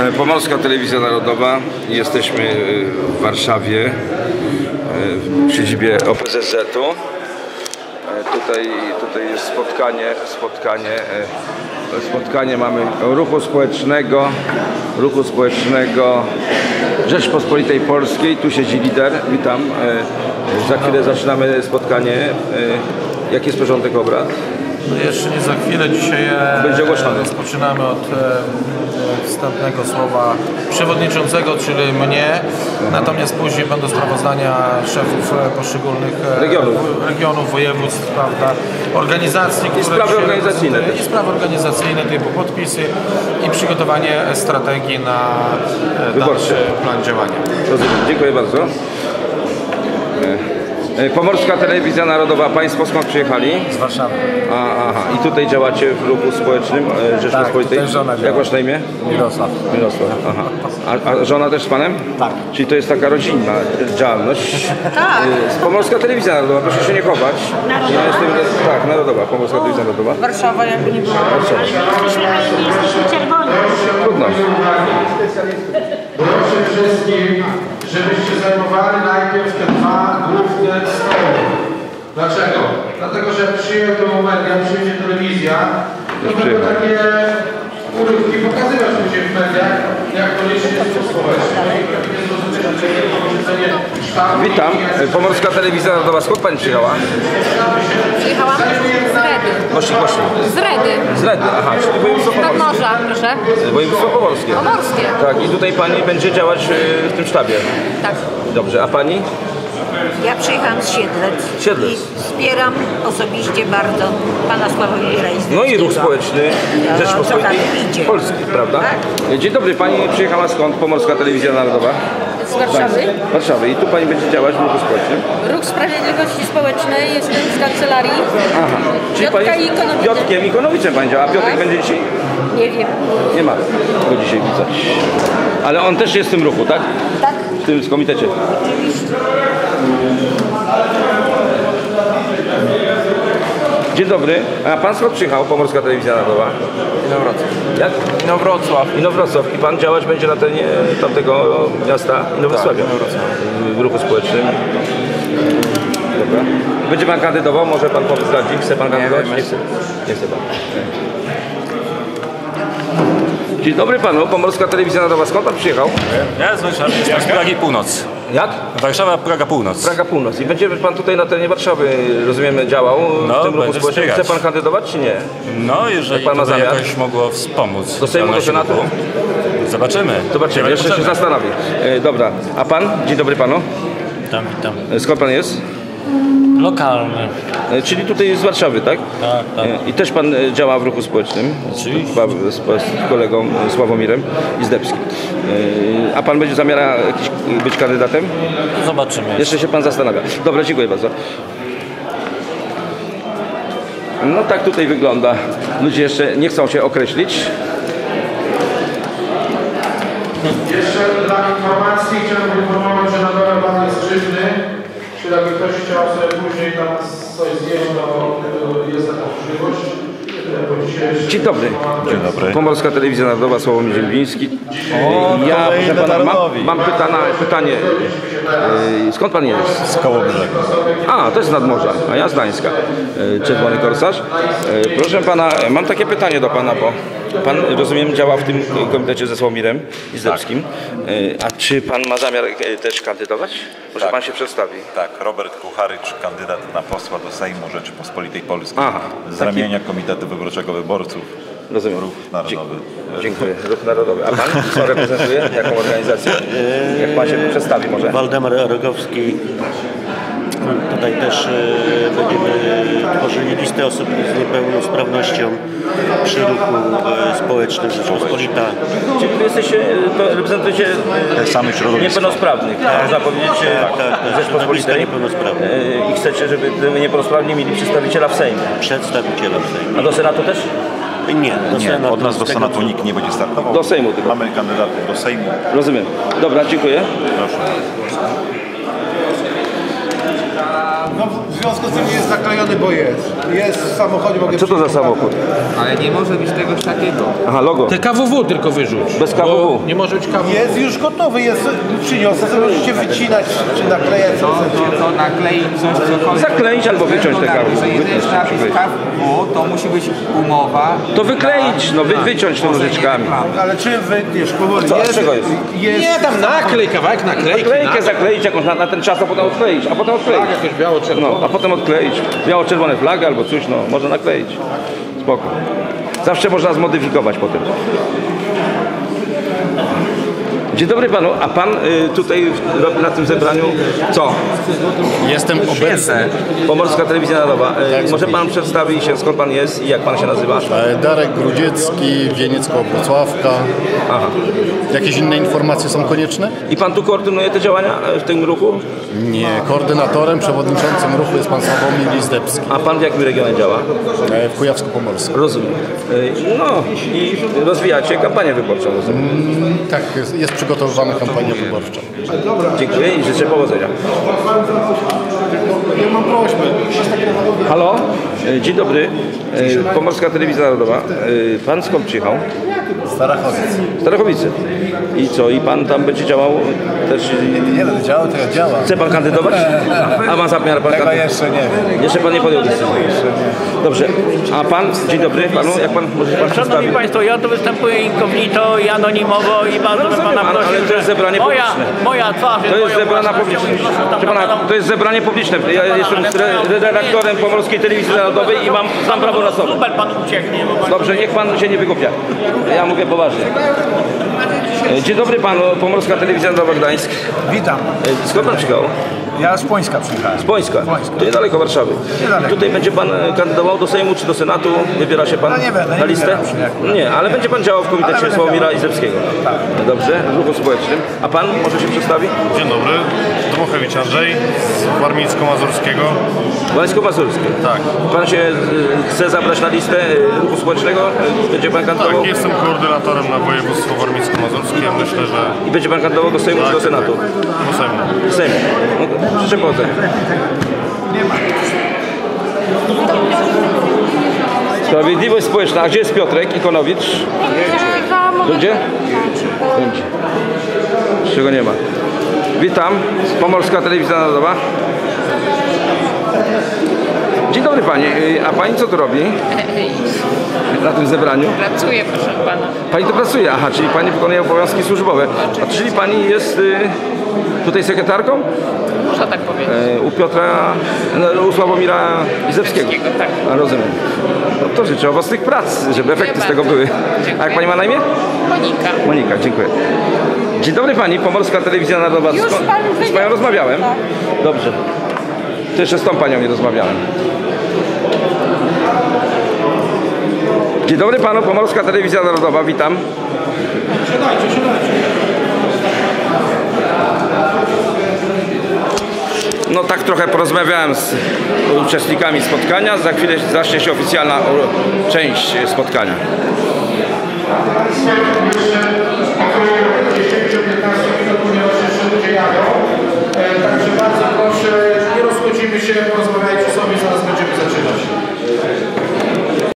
E, Pomorska Telewizja Narodowa. Jesteśmy e, w Warszawie, e, w siedzibie OPZZ-u. Tutaj, tutaj jest spotkanie, spotkanie, spotkanie mamy ruchu społecznego, ruchu społecznego Rzeczpospolitej Polskiej. Tu siedzi lider. Witam. Za chwilę zaczynamy spotkanie. Jaki jest porządek obrad? No jeszcze nie za chwilę. Dzisiaj e, Będzie rozpoczynamy od e, wstępnego słowa przewodniczącego, czyli mnie. Natomiast później będą sprawozdania szefów e, poszczególnych Regionów. regionów, województw, prawda, organizacji. które sprawy organizacyjne. I sprawy organizacyjne typu podpisy i przygotowanie strategii na dalszy plan działania. Rozumiem. Dziękuję bardzo. E, e, Pomorska Telewizja Narodowa. Państwo skąd przyjechali? Z Warszawy. A, aha. I tutaj działacie w ruchu społecznym e, Rzeczpospolitej? tutaj żona Jak masz na imię? Mirosław. Mirosław. Aha. A, a żona też z panem? Tak. Czyli to jest taka rodzinna działalność. Tak. E, Pomorska Telewizja Narodowa, proszę się nie chować. Narodowa? Ja jestem, tak, Narodowa, Pomorska Telewizja Narodowa. Warszawa jakby nie było. Warszawa. Trudno. Żebyście zajmowali najpierw te dwa główne stoły. Dlaczego? Dlatego, że jak przyjdą media, przyjdzie telewizja i będą przyjechał. takie urywki pokazywać ludzie w mediach, jak to licznie jest to społeczne. No i pewnie zrozumiecie, że posiedzenie sztabu... Witam. Pomorska Telewizja Narodowa. Skąd pani przyjechała? Przyjechałam z Redy. Głośniej, głośniej. Z Redy. Z Redy, aha, czyli województwo pomorskie. morza, proszę. Województwo pomorskie. Pomorskie. Tak, i tutaj pani będzie działać y, w tym sztabie. Tak. Dobrze, a pani? Ja przyjechałam z Siedlec. Siedlec. I wspieram osobiście bardzo pana Sławomira No i ruch społeczny No, Rzeczpospolitej. Polskiej, prawda? Tak. Dzień dobry, pani przyjechała skąd? Pomorska Telewizja Narodowa? Z Warszawy. Warszawy. I tu pani będzie działać w społecznym? Ruch Sprawiedliwości Społecznej. Jestem z kancelarii. Aha. Czyli pani Piotrka i Ikonowicza. Piotkiem Ikonowiczem pani działa. A Piotrek Tak. będzie dzisiaj? Nie wiem. Nie ma go dzisiaj widzę. Ale on też jest w tym ruchu, tak? Tak. W tym komitecie. Dzień dobry. A pan skąd przyjechał? Pomorska Telewizja Narodowa. Inowrocław. Jak? Inowrocław. Inowrocław. I pan działać będzie na terenie tamtego miasta Inowrocławia. Tak, Inowrocławia. W ruchu społecznym. Dobra. Będzie pan kandydował? Może pan zdradzi? Chce pan kandydować? wiem, Nie chce. Nie chce pan. Dzień dobry panu. Pomorska Telewizja Narodowa. Skąd pan przyjechał? Ja z Warszawy, z Pragi Północ. Jak? Warszawa, Praga Północ. Praga Północ. I będzie pan tutaj na terenie Warszawy, rozumiemy, działał No, w tym ruchu społecznym. Chce pan kandydować czy nie? No, jeżeli Jak pan ma to by zamiar? jakoś mogło wspomóc. Do Sejmu, do Senatu? Zobaczymy. Zobaczymy, jeszcze się potrzebne. zastanowi. E, dobra, a pan? Dzień dobry panu. Witam, witam. E, Skąd pan jest? Lokalny. E, czyli tutaj z Warszawy, tak? Tak, tak. E, I też pan e, działa w ruchu społecznym? Oczywiście. Z, z kolegą Sławomirem Izdebskim. A pan będzie zamiara jakiś, być kandydatem? Zobaczymy. Jeszcze się pan zastanawia. Dobra, dziękuję bardzo. No tak tutaj wygląda. Ludzie jeszcze nie chcą się określić. Jeszcze dla informacji chciałbym informować, że na dole pan jest grzywny. Czyli jakby ktoś chciał sobie później tam coś zjeść, to y, jest taka możliwość. Dzień dobry. Dzień dobry. Pomorska Telewizja Narodowa, Sławomir Ziembiński. O, ja, pana, mam, mam pytana, pytanie. Yy, Skąd pan jest? Z Kołobrzegu. A, to jest z nadmorza, a ja z Gdańska. Yy, Czerwony Korsarz. Yy, Proszę pana, mam takie pytanie do pana, bo pan, rozumiem, działa w tym komitecie ze Sławomirem Izdebskim. Yy, A czy pan ma zamiar też kandydować? Może Tak. pan się przedstawi. Tak, Robert Kucharycz, kandydat na posła do Sejmu Rzeczypospolitej Polskiej Aha, z ramienia Komitetu Wyborczego Wyborców. Rozumiem. Ruch Narodowy. Dziękuję. Ruch Narodowy. A pan co reprezentuje? Jaką organizację? Jak pan się przedstawi może? Waldemar Rogowski. Tutaj też e, będziemy tworzyli listę osób z niepełnosprawnością przy ruchu e, społecznym Rzeczpospolita. Czyli wy jesteście, e, to reprezentujecie e, Te same środowisko. niepełnosprawnych, można powiedzieć, tak, tak. Lista Rzeczpospolitej. niepełnosprawnych. I chcecie, żeby niepełnosprawni mieli przedstawiciela w Sejmie. Przedstawiciela w Sejmie. A do Senatu też? Nie, do Nie, Senatu. od nas do Senatu nikt nie będzie startował. Do Sejmu tylko. Mamy kandydatów do Sejmu. Rozumiem. Dobra, dziękuję. Proszę. Związku z tym nie jest naklejony, bo jest. Jest w samochodzie, mogę Co to za przyjść samochód? Ale nie może być czegoś takiego. Aha, logo. Te KWW tylko wyrzuć. Bez bo KWW. Nie może być KWW. Jest już gotowy, jest przyniosę, to możecie wycinać czy naklejać. To, to, to nakleić coś, cokolwiek. Zakleić albo wyciąć te KWW. Że jeżeli jest napis Wytnąć, KWW, to musi być umowa. To wykleić, no wy, wyciąć to nożyczkami. Ale czym wytniesz? Powoli. Co, z czego jest? jest Nie, tam naklej, kawałek naklejki. Naklejkę zakleić jakąś na, na ten czas, a potem odkleić, a potem odkleić. Tak, jakieś biało-czerwone. No, a potem odkleić. Biało-czerwone flagi albo coś, no, można nakleić. Spoko. Zawsze można zmodyfikować potem. Dzień dobry panu, a pan y, tutaj robi na tym zebraniu co? Jestem obecny. Pomorska Telewizja Narodowa. Y, może pan przedstawi się, skąd pan jest i jak pan się nazywa? E, Darek Grudziecki, Wieniec koło Wrocławka. Aha. Jakieś inne informacje są konieczne? I pan tu koordynuje te działania e, w tym ruchu? Nie. Koordynatorem, przewodniczącym ruchu jest pan Sławomir Lizdebski A pan w jakim regionie działa? e, w Kujawsko-Pomorskim. Rozumiem. No i rozwijacie kampanię wyborczą, rozumiem. Tak, jest, jest przygotowywana kampania wyborcza. Dziękuję i życzę powodzenia. Ja mam prośbę. Halo? E, Dzień dobry. E, Pomorska Telewizja Narodowa. E, Pan skąd przyjechał? Starachowiec. Starachowice. I co? I pan tam będzie działał też? Nie będę działał, to ja działam. Chce pan kandydować? A ma zamiar pan kandydować? jeszcze nie wiem. Jeszcze pan nie podjął decyzji. Dobrze. A pan? Dzień dobry panu. Jak pan może pan Szanowni? Państwo, ja tu występuję incognito i anonimowo i bardzo Rozumiem, Pana ale to jest zebranie moja, publiczne. moja twarz To jest tam Proszę pana, na- to jest zebranie publiczne. Ja jestem re- redaktorem Pomorskiej Telewizji Narodowej i mam, mam prawo na słowo. Super Pan ucieknie. Dobrze, niech pan się nie wygłupia. Ja mówię poważnie. Dzień dobry panu, Pomorska Telewizja Narodowa Gdańsk. Witam. Skąd pan przyjechał? Ja z Pońska przyjechałem. Z Bońska. Bońska. To niedaleko Warszawy. Niedaleko. Tutaj będzie pan kandydował do Sejmu czy do Senatu? Wybiera się pan No nie będę, na nie listę? jak- Nie, ale będzie pan działał w komitecie Sławomira. Izebskiego. Tak. Dobrze, w ruchu społecznym. A pan może się przedstawi? Dzień dobry, Dmuchewicz Andrzej z Warmińsko-Mazurskiego. Gdańsko-Mazurskie. Tak. Pan się e, chce zabrać na listę e, ruchu społecznego? Będzie pan kandydował? Tak, jestem koordynatorem na województwo warmińsko-mazurskie. Myślę, że I będzie pan kandydował do Sejmu czy do Senatu? do Sejmu. Do Sejmu. Życzę powodzenia. Sprawiedliwość społeczna. A gdzie jest Piotrek Ikonowicz? Gdzie? Będzie. Czego nie ma. Witam. Pomorska Telewizja Narodowa. Dzień dobry Pani. Y, A Pani co tu robi na tym zebraniu? Pracuję, proszę pana. Pani tu pracuje, aha, czyli Pani wykonuje obowiązki służbowe. A czyli Pani jest y, tutaj sekretarką? Można tak powiedzieć. E, u Piotra, no, u Sławomira. Izebskiego, tak. A, rozumiem. No to życzę owocnych prac, żeby efekty z tego były. A jak Pani ma na imię? Monika. Monika, dziękuję. Dzień dobry Pani, Pomorska Telewizja Narodowa. Już pan Z wywiad. Panią rozmawiałem? Dobrze. To jeszcze z tą Panią nie rozmawiałem. Dzień dobry Panu, Pomorska Telewizja Narodowa, witam. No tak trochę porozmawiałem z uczestnikami spotkania. Za chwilę zacznie się oficjalna część spotkania. Także bardzo proszę, nie rozchodzimy się, porozmawiajcie.